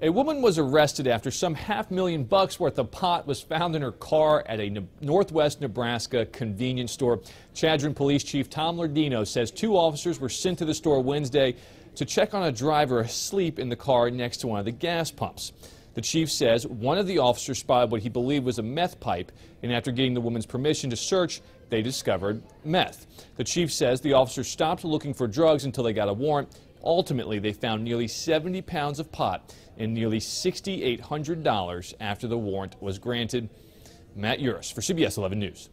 A woman was arrested after some half million bucks worth of pot was found in her car at a Northwest Nebraska convenience store. Chadron Police Chief Tom Lardino says two officers were sent to the store Wednesday to check on a driver asleep in the car next to one of the gas pumps. The chief says one of the officers spotted what he believed was a meth pipe, and after getting the woman's permission to search, they discovered meth. The chief says the officers stopped looking for drugs until they got a warrant. Ultimately, they found nearly 70 pounds of pot and nearly $6,800 after the warrant was granted. Matt Yurus for CBS 11 News.